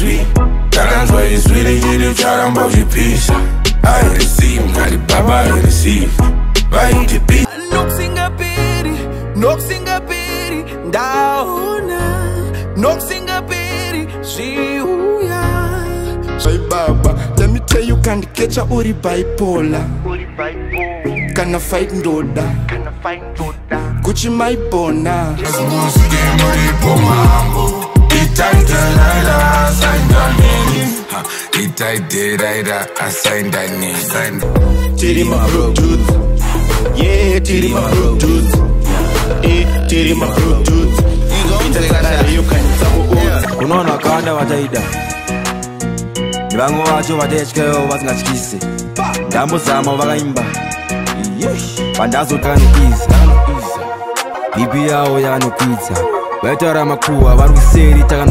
izwi takanzwa izwi richiti ucharamba uchipisa aireceive ngati baba aireceive vaitipisanokusingapiri nokusingapiri ndaona nokusingapiri zviuya aibaba tamitei ukandiketsa uri bipola kana fight ndoda kuchimaibhona yes, I did, I, I signed that name. Tiri my Bluetooth. Yeah, Tiri my Bluetooth. Eh, tiri my Bluetooth. kuno vanhu vakawanda vataida nevamwe vacho vataityaivavo vasingatyise ndambozama vakaimba vandazotanokwiza bhipi yavo yavanokwidza vaitaura makuhwa vari kuseri